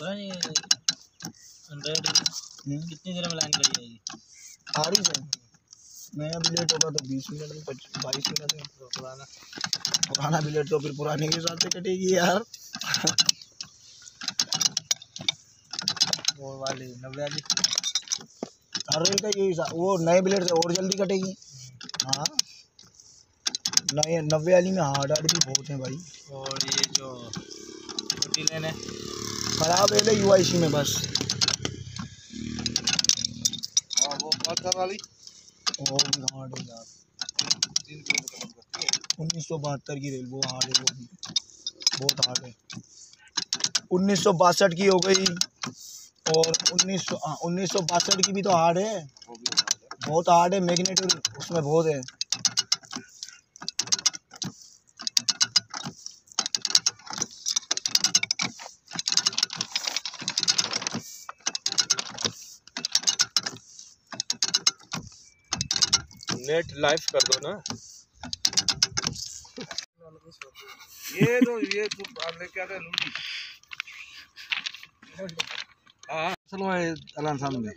पता नहीं हंड्रेड हम्म, कितनी देर में लाइन करी जाएगी आ रही है। नया बिलेट होगा तो बीस मिनट में बाईस मिनट में तो पुराना पुराना बिलेट तो फिर पुराने के हिसाब से कटेगी यार। वो वाली नब्बे वाली हर रेल का ये हिसाब वो नए बिलेट से और जल्दी कटेगी। हाँ। नए नब्बे वाली में हार्ड हार्ड भी बहुत हैं भाई। और ये जो छोटी लेन है। खराब रेल है यू आई सी में बस। है उन्नीस सौ बहत्तर की रेल वो हार्ड है वो भी। बहुत हार्ड है। उन्नीस सौ बासठ की हो गई। और उन्नीस सौ हाँ उन्नीस सौ बासठ की भी तो हार्ड है। बहुत हार्ड है मैग्नेट उसमें बहुत है। नेट लाइफ कर दो ना। ये तो ये तो लेके आते लूँगी हाँ चलो अलान सामने।